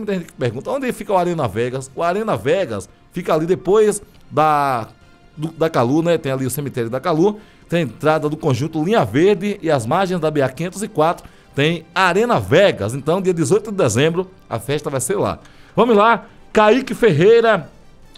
Muita gente que pergunta onde fica o Arena Vegas. O Arena Vegas fica ali depois da, do, da Calu, né? Tem ali o cemitério da Calu. Tem a entrada do conjunto Linha Verde e as margens da BA 504 tem Arena Vegas. Então, dia 18 de dezembro, a festa vai ser lá. Vamos lá, Kaique Ferreira.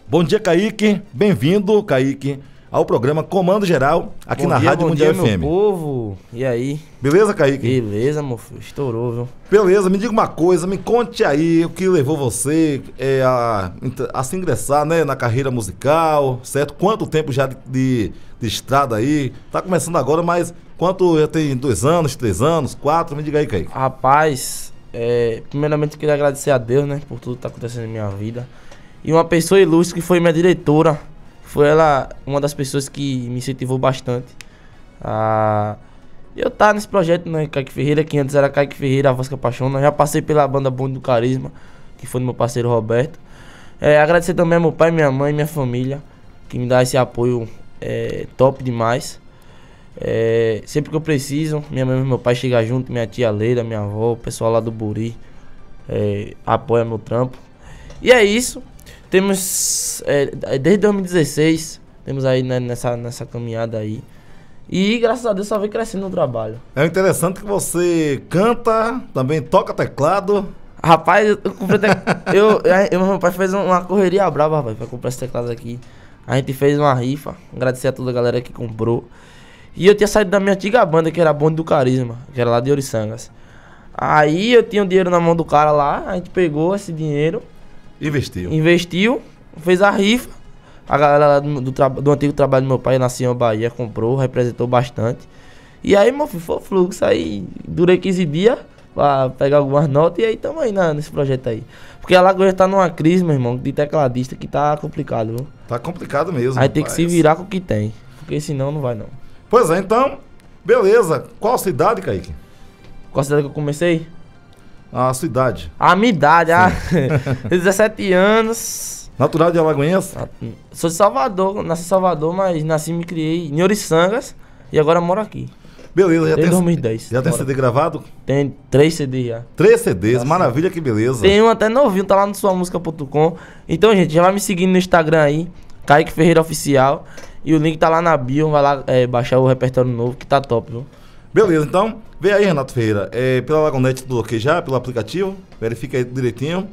Bom dia, Kaique. Bem-vindo, Kaique ao programa Comando Geral aqui bom na dia, Rádio bom Mundial dia, FM. Meu povo, e aí? Beleza, Kaique? Beleza, filho, estourou, viu? Beleza, me diga uma coisa, me conte aí o que levou você é, a, a se ingressar né, na carreira musical, certo? Quanto tempo já de, de, de estrada aí? Tá começando agora, mas quanto já tem dois anos, três anos, quatro? Me diga aí, Kaique. Rapaz, é, primeiramente eu queria agradecer a Deus, né, por tudo que tá acontecendo na minha vida. E uma pessoa ilustre que foi minha diretora, foi ela uma das pessoas que me incentivou bastante. Ah, eu tá nesse projeto, né, Kaique Ferreira, que antes era Kaique Ferreira, a que apaixona. Já passei pela banda Bonde do Carisma, que foi do meu parceiro Roberto. É, agradecer também ao meu pai, minha mãe, minha família, que me dá esse apoio é, top demais. É, sempre que eu preciso, minha mãe e meu pai chegam junto, minha tia Leila, minha avó, o pessoal lá do Buri, é, apoia meu trampo. E é isso. Temos, é, desde 2016, temos aí né, nessa, nessa caminhada aí. E graças a Deus só vem crescendo no trabalho. É interessante que você canta, também toca teclado. Rapaz, eu comprei te... eu, eu, meu pai fez uma correria brava, rapaz, pra comprar esse teclado aqui. A gente fez uma rifa, agradecer a toda a galera que comprou. E eu tinha saído da minha antiga banda, que era Bonde do Carisma, que era lá de Oriçangas. Aí eu tinha o dinheiro na mão do cara lá, a gente pegou esse dinheiro. Investiu. Investiu, fez a rifa. A galera do, do, do antigo trabalho do meu pai, nasceu em Bahia, comprou, representou bastante. E aí, meu filho, foi fluxo. Aí durei 15 dias pra pegar algumas notas e aí tamo aí na, nesse projeto aí. Porque a Lagoa tá numa crise, meu irmão, de tecladista que tá complicado, viu? Tá complicado mesmo. Aí tem que se virar com o que tem. Porque senão não vai não. Pois é, então, beleza. Qual cidade, Kaique? Qual cidade que eu comecei? A cidade. A minha idade, ah, 17 anos. Natural de Alagoinhas? Sou de Salvador, nasci em Salvador, mas nasci e me criei em Oriçangas e agora moro aqui. Beleza, já Desde tem, 2010. já tem. CD gravado? Tem três CDs já. Três CDs, Nossa. maravilha, que beleza. Tem um até novinho, tá lá no suamusica.com. Então, gente, já vai me seguindo no Instagram aí, Kaique Ferreira Oficial. E o link tá lá na bio, vai lá é, baixar o repertório novo, que tá top, viu? Beleza, então, vê aí, Renato Ferreira. É, pela Lagonete tudo ok já, pelo aplicativo. Verifica aí direitinho.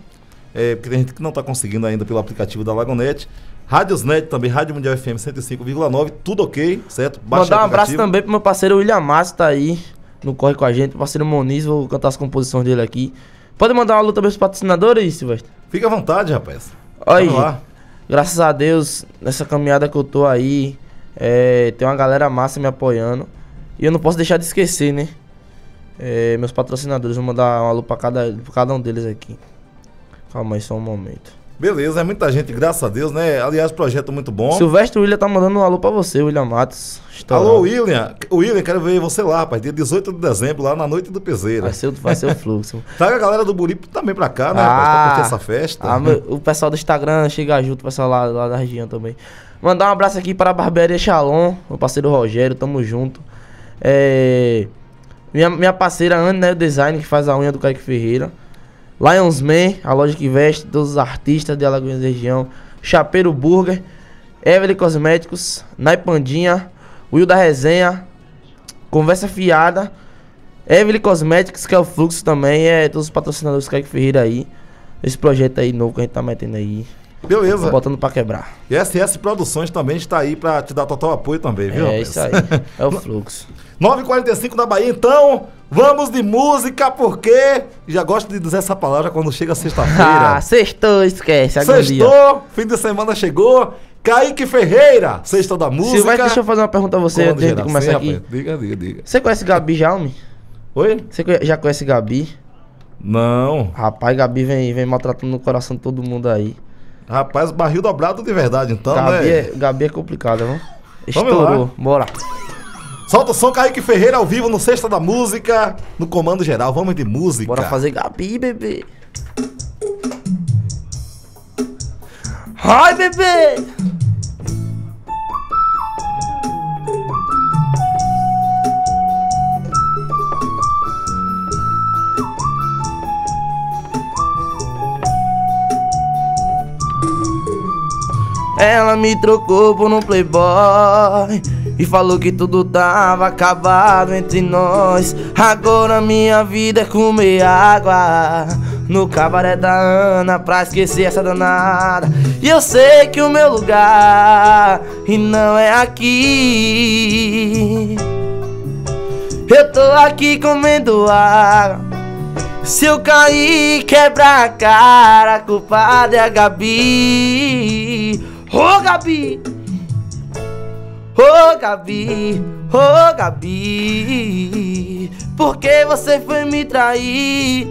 É, porque tem gente que não tá conseguindo ainda pelo aplicativo da Lagonete. Rádiosnet também, Rádio Mundial FM 105,9, tudo ok, certo? Baixa Mandar um abraço também pro meu parceiro William Massa, tá aí, no Corre com a gente. Meu parceiro Moniz, vou cantar as composições dele aqui. Pode mandar uma luta também pros patrocinadores, Silvestre? Fica à vontade, rapaz. Olha aí, graças a Deus, nessa caminhada que eu tô aí, é, tem uma galera massa me apoiando. E eu não posso deixar de esquecer, né? É, meus patrocinadores, vou mandar uma alô pra cada, pra cada um deles aqui. Calma aí, só um momento. Beleza, é muita gente, graças a Deus, né? Aliás, projeto muito bom. Silvestre William tá mandando um alô pra você, William Matos. Estourado. Alô, William. William, quero ver você lá, rapaz. Dia 18 de dezembro, lá na noite do Peseira. Vai ser, o- vai ser o fluxo. Traga a galera do Buripe também pra cá, né, rapaz? Pra curtir essa festa. ah, meu- o pessoal do Instagram chega junto, o pessoal lá, lá da região também. Mandar um abraço aqui para a Barbearia Shalom, meu parceiro Rogério, tamo junto. É, minha, minha parceira Anne, né, o design que faz a unha do Kaique Ferreira. Lions Man, a loja que veste todos os artistas de Alagoas região. Chapeiro Burger, Evelyn Cosméticos, Naipandinha, Will da Resenha, Conversa Fiada, Evelyn Cosméticos, que é o fluxo também, é todos os patrocinadores do Kaique Ferreira aí. Esse projeto aí novo que a gente tá metendo aí. Beleza. Botando pra quebrar. E SS Produções também está aí pra te dar total apoio também, viu? é rapaz? isso aí. É o fluxo. 9h45 da Bahia, então, vamos de música, porque já gosto de dizer essa palavra quando chega Ah, sexta-feira. sextou, esquece. Sextou, fim de semana chegou. Kaique Ferreira, sexta da música. Silvestre, deixa eu fazer uma pergunta a você antes de começar aqui. rapaz. Diga, diga, diga. Você conhece Gabi Jaume? Oi? Você já conhece Gabi? Não. Rapaz, Gabi vem, vem maltratando no coração de todo mundo aí. Rapaz, barril dobrado de verdade, então, Gabi, né? é, Gabi é complicada, viu? Vamos Estourou. Bora. Solta o som, Kaique Ferreira ao vivo no Sexta da Música, no Comando Geral. Vamos de música. Bora fazer Gabi, bebê. Ai, bebê! Ela me trocou por um playboy E falou que tudo tava acabado entre nós. Agora minha vida é comer água No cabaré da Ana pra esquecer essa danada. E eu sei que o meu lugar E não é aqui. Eu tô aqui comendo água. Se eu cair, quebrar a cara, culpada é a Gabi. Ô Gabi! Ô Gabi! Ô Gabi! Por que você foi me trair?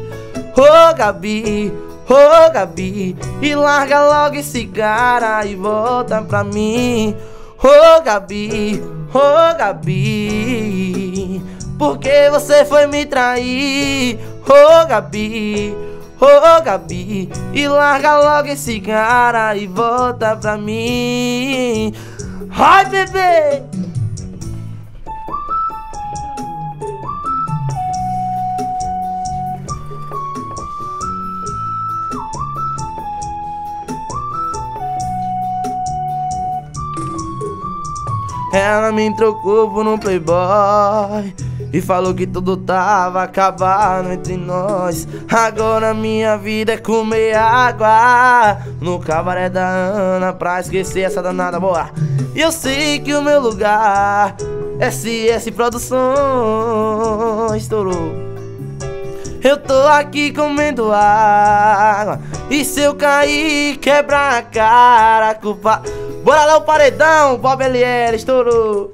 Ô Gabi! Ô Gabi! E larga logo esse cara e volta pra mim. Ô Gabi! Ô Gabi! Por que você foi me trair? Ô Gabi! Ô oh, Gabi, e larga logo esse cara e volta pra mim. Ai, bebê! Ela me trocou por um playboy e falou que tudo tava acabado entre nós. Agora minha vida é comer água. No cabaré da Ana pra esquecer essa danada boa. E eu sei que o meu lugar SS Produções Estourou. Eu tô aqui comendo água. E se eu cair, quebrar a cara, culpa. Bora lá o paredão, Bob LL, estourou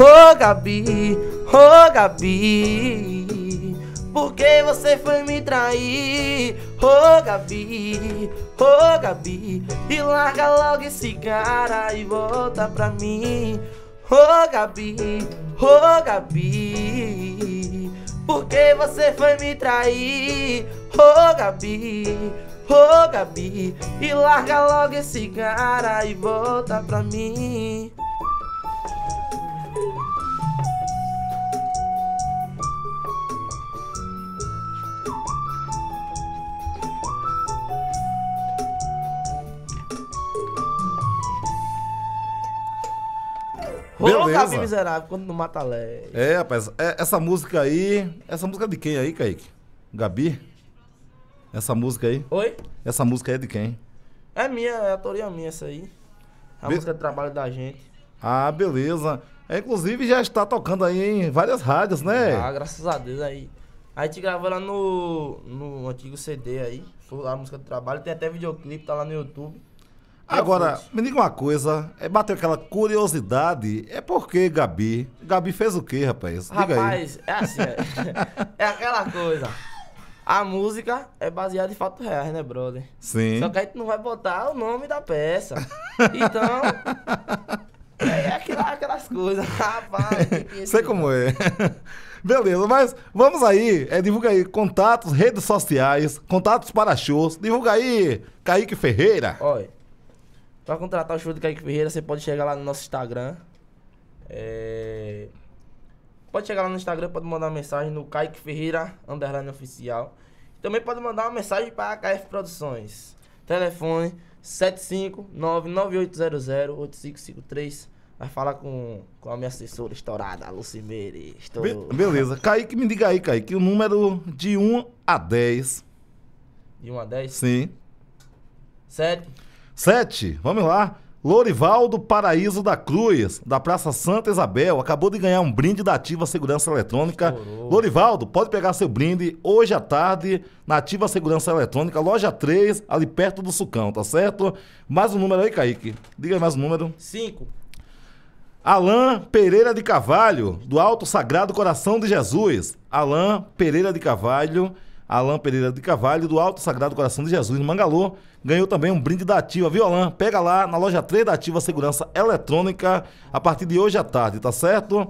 Ô oh, Gabi, ô oh, Gabi Por que você foi me trair? Ô oh, Gabi, ô Gabi E larga logo esse cara e volta pra mim Ô Gabi, ô Gabi Por que você foi me trair? Ô Gabi, ô Gabi E larga logo esse cara e volta pra mim Gabi miserável quando não mata lé. É, rapaz, é, essa música aí. Essa música é de quem aí, Kaique? Gabi? Essa música aí? Oi? Essa música é de quem? É minha, é a autoria minha essa aí. A Be música de trabalho da gente. Ah, beleza. É, inclusive já está tocando aí em várias rádios, né? Ah, graças a Deus aí. A gente gravou lá no, no antigo CD aí. Foi lá a música de trabalho. Tem até videoclipe, tá lá no YouTube. Agora, me diga uma coisa, é bateu aquela curiosidade, é porque Gabi, Gabi fez o quê, rapaz? Diga rapaz, aí. é assim, é, é, aquela coisa. A música é baseada em fatos reais, né, brother? Sim. Só que a gente não vai botar o nome da peça. Então, é aquelas, aquelas coisas, rapaz. Sei como é. Beleza, mas vamos aí, é, divulga aí contatos, redes sociais, contatos para shows, divulga aí, Kaique Ferreira. Olha. Pra contratar o show do Kaique Ferreira, você pode chegar lá no nosso Instagram. É... Pode chegar lá no Instagram, pode mandar uma mensagem no Kaique Ferreira, underline oficial. Também pode mandar uma mensagem para a KF Produções. Telefone 75998008553. Vai falar com, com a minha assessora estourada, a Lucimeire. Be beleza. Kaique, me diga aí, Kaique, o número de 1 a 10. De 1 a 10? Sim. 7. Sete, vamos lá. Lorivaldo Paraíso da Cruz, da Praça Santa Isabel, acabou de ganhar um brinde da Ativa Segurança Eletrônica. Lorivaldo, pode pegar seu brinde hoje à tarde na Ativa Segurança Eletrônica, loja 3, ali perto do Sucão, tá certo? Mais um número aí, Kaique. Diga aí mais um número. 5. Alain Pereira de Carvalho, do Alto Sagrado Coração de Jesus. Alain Pereira de Carvalho Alain Pereira de Carvalho, do Alto Sagrado Coração de Jesus, no Mangalô. Ganhou também um brinde da Ativa, Alain? Pega lá na loja 3 da Ativa Segurança Eletrônica a partir de hoje à tarde, tá certo?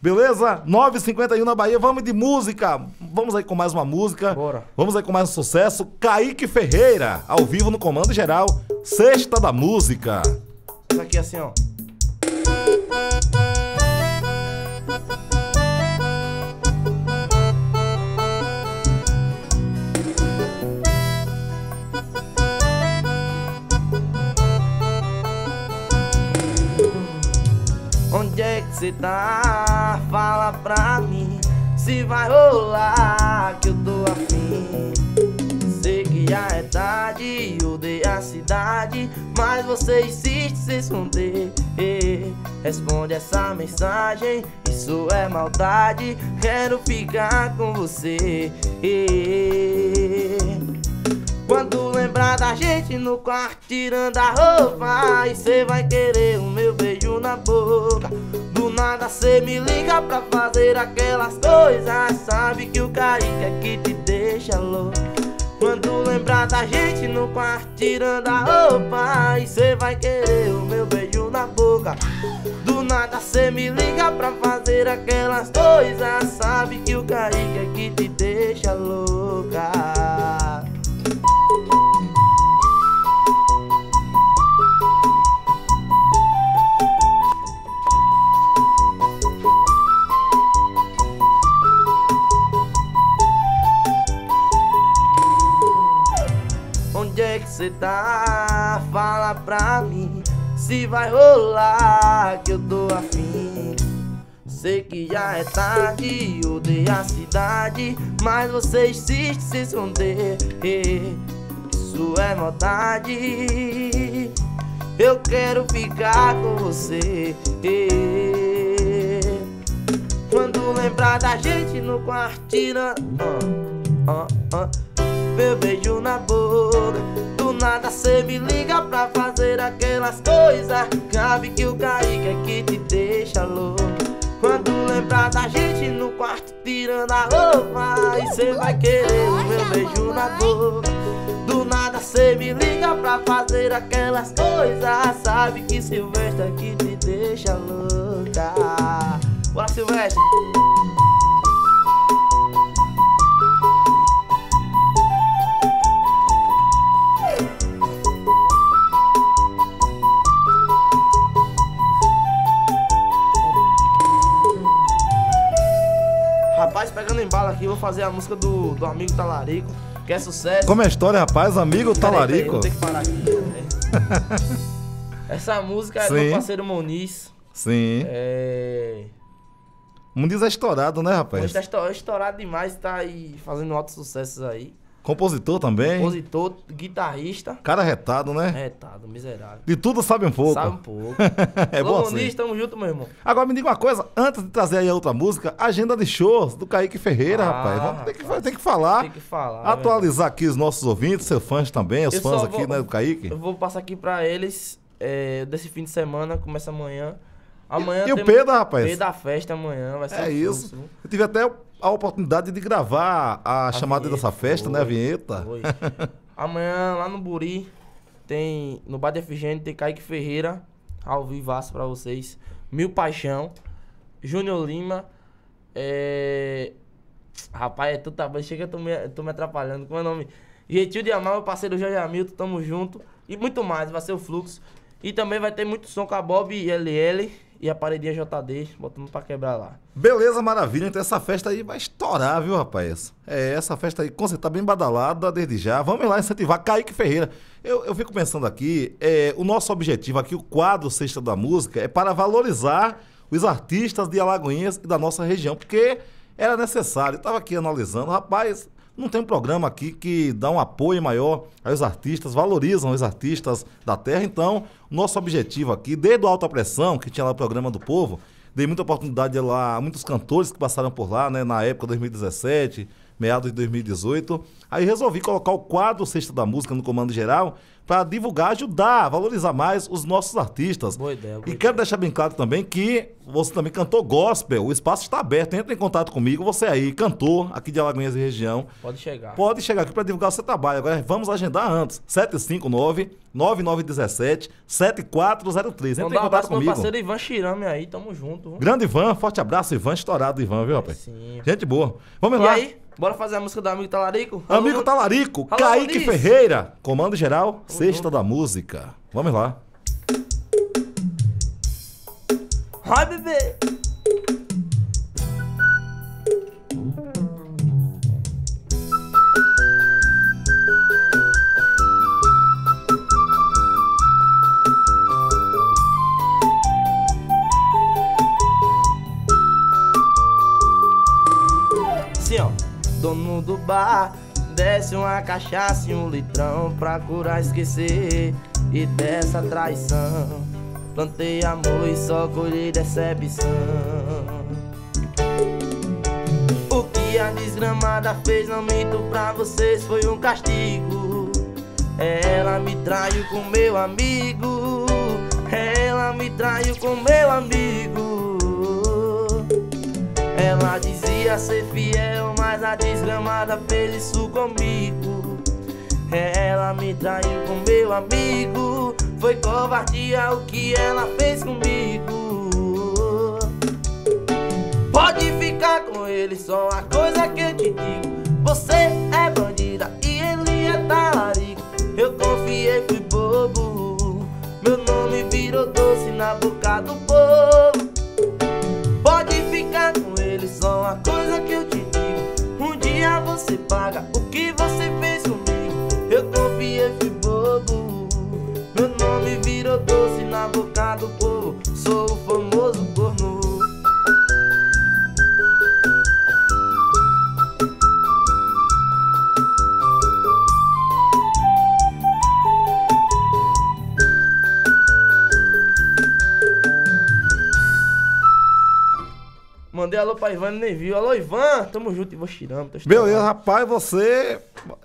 Beleza? 9h51 na Bahia, vamos de música. Vamos aí com mais uma música. Bora. Vamos aí com mais um sucesso. Kaique Ferreira, ao vivo no Comando Geral, Sexta da Música. Isso aqui é assim, ó. Que cê tá? Fala pra mim se vai rolar que eu tô afim. Sei que já é tarde, odeio a cidade, mas você insiste se esconder. Responde essa mensagem, isso é maldade. Quero ficar com você. Quando lembrar da gente no quarto tirando a roupa E cê vai querer o meu beijo na boca. Do nada cê me liga pra fazer aquelas coisas Sabe que o Kaique é que te deixa louco. Quando lembrar da gente no quarto tirando a roupa E cê vai querer o meu beijo na boca. Do nada cê me liga pra fazer aquelas coisas Sabe que o Kaique é que te se vai rolar que eu tô afim. Sei que já é tarde, odeio a cidade, mas você insiste se esconder. Isso é maldade. Eu quero ficar com você. Quando lembrar da gente no quartinho, uh, uh, uh meu beijo na boca. Do nada cê me liga pra fazer aquelas coisas. Cabe que o Kaique é que te deixa louco. Quando lembrar da gente no quarto tirando a roupa E cê vai querer o meu beijo na boca. Do nada cê me liga pra fazer aquelas coisas. Sabe que Silvestre é que te deixa louca. Bora Silvestre! Aqui, vou fazer a música do, do amigo Talarico, que é sucesso. Como é a história, rapaz? Amigo peraí, Talarico. Peraí, aqui. Essa música é Sim. do parceiro Moniz. Sim. É. Muniz é estourado, né, rapaz? Muniz tá estourado demais, tá aí fazendo altos sucessos aí. Compositor também. Compositor, guitarrista. Cara retado, né? Retado, miserável. De tudo sabe um pouco. Sabe um pouco. é bom assim. Muniz, tamo junto, meu irmão. Agora me diga uma coisa, antes de trazer aí a outra música, agenda de shows do Kaique Ferreira, ah, rapaz. Vamos ter que, tem que falar. Tem que falar. Atualizar aqui os nossos ouvintes, seus fãs também, os eu fãs aqui, vou, né, do Kaique. Eu vou passar aqui pra eles é, desse fim de semana, começa amanhã. Amanhã e, e o Pedro, rapaz? Pedro da festa amanhã, vai ser É isso. Eu tive até a oportunidade de gravar a, a chamada vinheta, dessa festa, foi, né? A vinheta. Foi. Amanhã, lá no Buri, tem. No Bar de Efigênio, tem Kaique Ferreira, ao vivaço pra vocês. Mil Paixão, Júnior Lima, é. Rapaz, é tudo tá bom. Chega, eu tô me, tô me atrapalhando. Como é o nome? Jeitinho de Amar, meu parceiro Jorge Hamilton, tamo junto. E muito mais, vai ser o fluxo. E também vai ter muito som com a Bob e LL e a paredinha JD, botando pra quebrar lá. Beleza, maravilha. Então essa festa aí vai estourar, viu, rapaz? É, essa festa aí, com certeza, tá bem badalada desde já. Vamos lá incentivar Kaique Ferreira. Eu, eu fico pensando aqui, é, o nosso objetivo aqui, o quadro Sexta da Música, é para valorizar os artistas de Alagoinhas e da nossa região, porque era necessário. Eu tava aqui analisando, rapaz, não tem um programa aqui que dá um apoio maior aos artistas, valorizam os artistas da terra. Então, nosso objetivo aqui, desde o Alta Pressão, que tinha lá o programa do povo, dei muita oportunidade lá a muitos cantores que passaram por lá, né, na época 2017, meados de 2018. Aí resolvi colocar o quadro Sexta da Música no comando geral para divulgar, ajudar, valorizar mais os nossos artistas. Boa ideia. Boa e ideia. quero deixar bem claro também que você também cantou gospel, o espaço está aberto, entre em contato comigo, você aí, cantor aqui de Alagoinhas e região. Pode chegar. Pode chegar aqui para divulgar o seu trabalho. Agora vamos agendar antes. 759 9917 7403. Entre em contato comigo. meu parceiro Ivan Chirame aí, tamo junto. Grande Ivan, forte abraço, Ivan, estourado Ivan, viu, rapaz? Sim. Gente boa. Vamos e lá. aí? Bora fazer a música do Amigo Talarico? Amigo Talarico, Alô, Kaique. Ferreira, comando geral, Vamos sexta da música. Vamos lá. Vai, bebê! Bar. Desce uma cachaça e um litrão pra curar, esquecer e dessa traição. Plantei amor e só colhei decepção. O que a desgramada fez, não minto pra vocês, foi um castigo. Ela me traiu com meu amigo. Ela me traiu com meu amigo. Ela dizia ser fiel, mas a desgramada isso comigo. Ela me traiu com meu amigo. Foi covardia o que ela fez comigo. Pode ficar com ele, só uma coisa que eu te digo. Você é bandida e ele é talarico. Eu confiei, fui bobo. Meu nome virou doce na boca do povo. Pode ficar com ele, só uma coisa que eu te você paga o que você fez comigo. Eu confiei, fui bobo. Meu nome virou doce na boca do povo. Sou o famoso alô pra Ivan nem viu. Alô, Ivan, tamo junto e vou tirando. Beleza, rapaz, você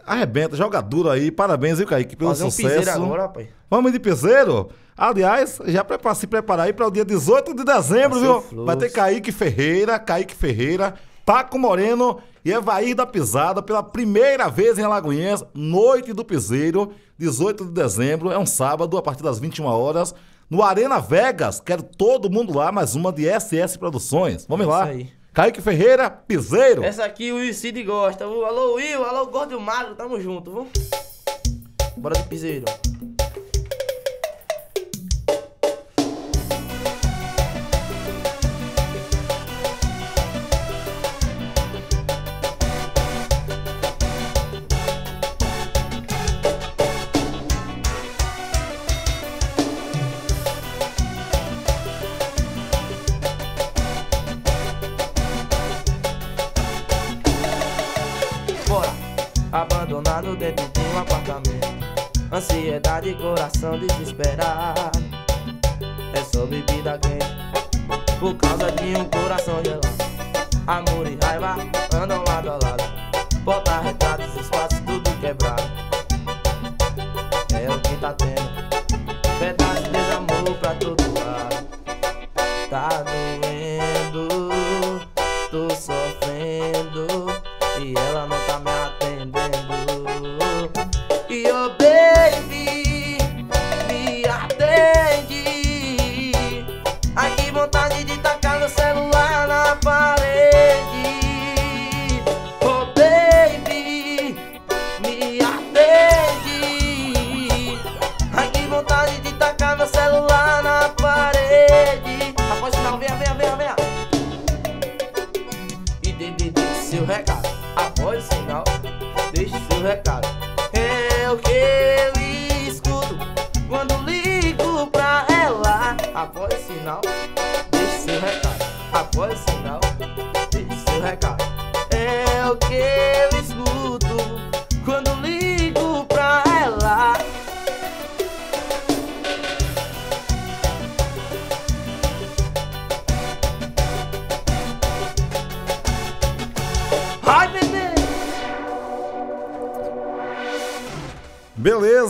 arrebenta, joga duro aí. Parabéns, viu, Kaique, pelo Fazer um sucesso. piseiro agora, rapaz. Vamos de piseiro? Aliás, já prepara, se preparar aí para o dia 18 de dezembro, Vai viu? o Flux. Vai ter Kaique Ferreira, Kaique Ferreira, Paco Moreno e Evair da Pisada pela primeira vez em Alagoinhas, Noite do Piseiro, 18 de dezembro, é um sábado, a partir das 21 horas, no Arena Vegas. Quero todo mundo lá, mais uma de SS Produções. Vamos É lá. isso aí. Kaique Ferreira, Piseiro. Essa aqui o Will Cid gosta. Alô, Will, alô, Gordo e o Magro, tamo junto, viu? Bora de piseiro. Coração desesperado. Sinal, deixe seu recado. Após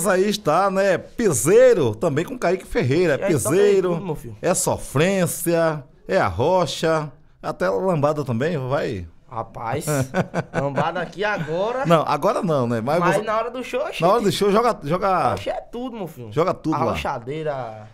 Aí está, né? Piseiro, também com Kaique Ferreira. E toca aí Piseiro, tudo, é sofrência, é a rocha, até a lambada também, vai. Rapaz, lambada aqui agora. Não, agora não, né? Mas, mas você- na hora do show, na hora do show, joga, joga oxe, é tudo, meu filho. Joga tudo lá. Arrochadeira.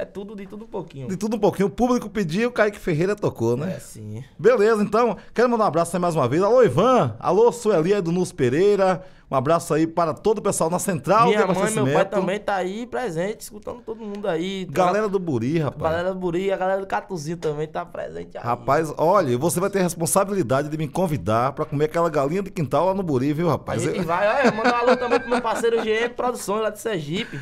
É tudo de tudo um pouquinho. de tudo um pouquinho. O público pediu, o Kaique Ferreira tocou, né? É sim. Beleza, então, quero mandar um abraço aí mais uma vez. Alô, Ivan. Alô, Sueli aí do Nus Pereira. Um abraço aí para todo o pessoal na Central Minha de mãe meu pai também tá aí presente, escutando todo mundo aí. Galera do Buri, rapaz. Galera do Buri, a galera do Catuzinho também tá presente aí. Rapaz, olha, você vai ter a responsabilidade de me convidar pra comer aquela galinha de quintal lá no Buri, viu, A rapaz? gente Eu- vai, olha, manda um alô também pro meu parceiro GM Produções lá de Sergipe.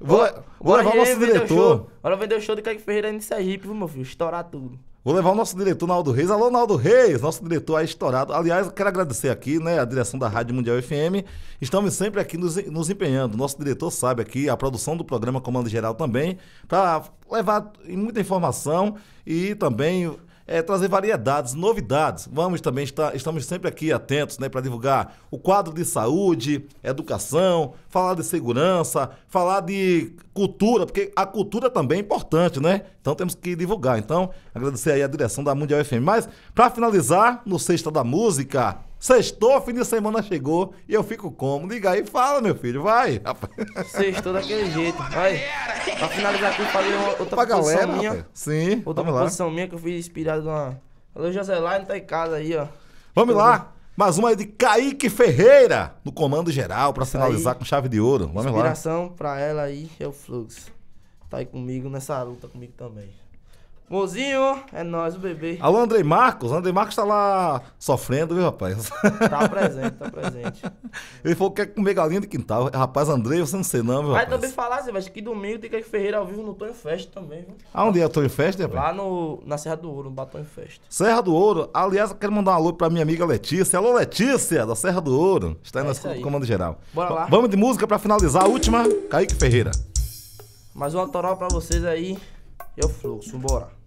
Vou, vou levar o nosso diretor. Bora vender o show de Kaique Ferreira de Sergipe, viu, meu filho? Estourar tudo. Vou levar o nosso diretor Naldo Reis. Alô, Naldo Reis, nosso diretor aí estourado. Aliás, quero agradecer aqui, né, a direção da Rádio Mundial FM. Estamos sempre aqui nos, nos empenhando. Nosso diretor sabe aqui, a produção do programa Comando Geral também, para levar muita informação e também é, trazer variedades, novidades. Vamos também estar, estamos sempre aqui atentos, né, para divulgar o quadro de saúde, educação, falar de segurança, falar de cultura, porque a cultura também é importante, né? Então temos que divulgar. Então, agradecer aí a direção da Mundial FM. Mas, para finalizar, no Sexta da Música, Sextou, fim de semana chegou e eu fico como? Liga aí, fala, meu filho, vai. Sextou daquele jeito, vai. Pra finalizar aqui, falei uma, outra pra composição galera, minha. Rapaz. Sim, Outra composição minha que eu fiz inspirado numa... Alô, José Laine tá em casa aí, ó. Vamos lá. Mais uma aí de Kaique Ferreira, no comando geral, pra finalizar aí, com chave de ouro. Vamos inspiração lá. Inspiração pra ela aí é o Fluxo. Tá aí comigo nessa luta comigo também. Mozinho, é nós, o bebê. Alô, Andrei Marcos. Andrei Marcos tá lá sofrendo, viu, rapaz? Tá presente, tá presente. Ele falou que quer comer galinha de quintal. Rapaz, Andrei, você não sei não, viu, Vai também falar, Zé, que domingo tem que ir Ferreira ao vivo no Tonho Festa também, viu? Aonde é o Tonho Festa, rapaz? Lá no, na Serra do Ouro, no Batom Festa. Serra do Ouro. Aliás, eu quero mandar um alô pra minha amiga Letícia. Alô, Letícia, da Serra do Ouro. Está aí é no comando geral. Bora lá. Vamos de música pra finalizar a última. Kaique Ferreira. Mais um autoral pra vocês aí. Eu fluxo, bora.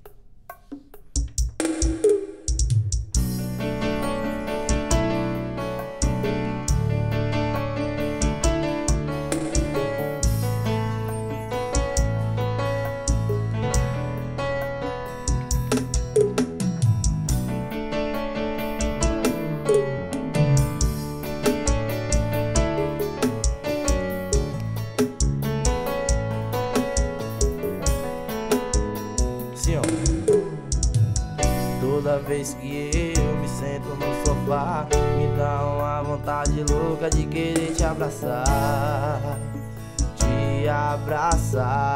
Abraçar Te abraçar.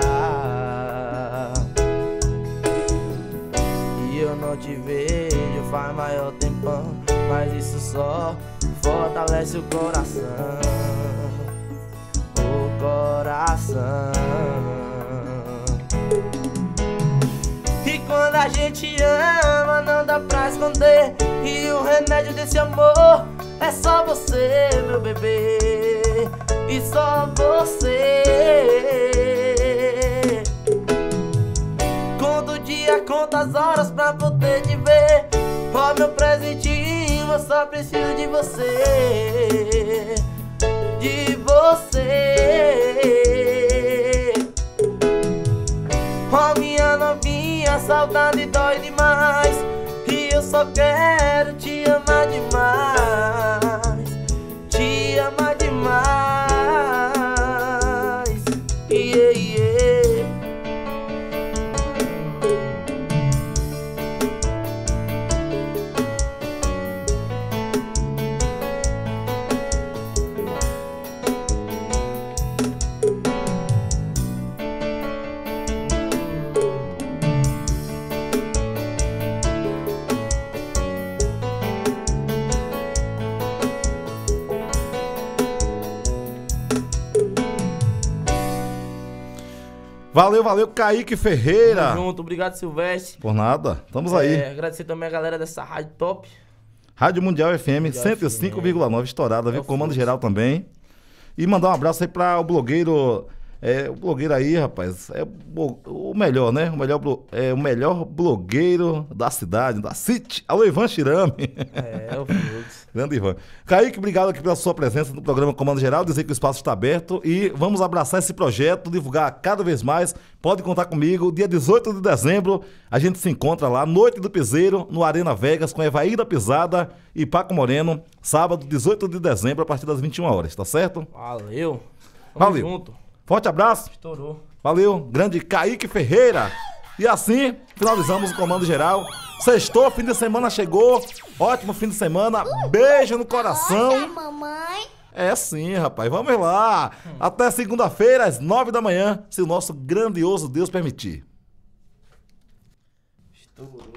E eu não te vejo faz maior tempão Mas isso só fortalece o coração O coração. Quando a gente ama não dá pra esconder E o remédio desse amor é só você, meu bebê E só você. Conta o dia, conta as horas pra poder te ver Ó meu presentinho, eu só preciso de você. De você. Ó minha novinha saudade dói demais. E eu só quero te amar demais. Te amar demais Valeu, valeu, Kaique Ferreira. Tamo junto, obrigado, Silvestre. Por nada, estamos é, aí. Agradecer também a galera dessa rádio top. Rádio Mundial FM 105,9 estourada, viu? Comando geral também. E mandar um abraço aí para o blogueiro é, o blogueiro aí, rapaz, é o melhor, né? O melhor, é, o melhor blogueiro da cidade, da City. Alô, Ivan Chirame. É, é o. Grande Ivan. Kaique, obrigado aqui pela sua presença no programa Comando Geral, dizer que o espaço está aberto e vamos abraçar esse projeto, divulgar cada vez mais. Pode contar comigo. Dia 18 de dezembro, a gente se encontra lá, Noite do Piseiro, no Arena Vegas, com Evaí da Pisada e Paco Moreno, sábado, 18 de dezembro, a partir das 21 horas, tá certo? Valeu. Tamo Valeu. junto. Forte abraço. Estourou. Valeu, grande Kaique Ferreira. E assim, finalizamos o comando geral. Sextou, fim de semana chegou. Ótimo fim de semana. Beijo no coração. Olha, mamãe. É sim, rapaz. Vamos lá. Até segunda-feira, às nove da manhã, se o nosso grandioso Deus permitir. Estourou.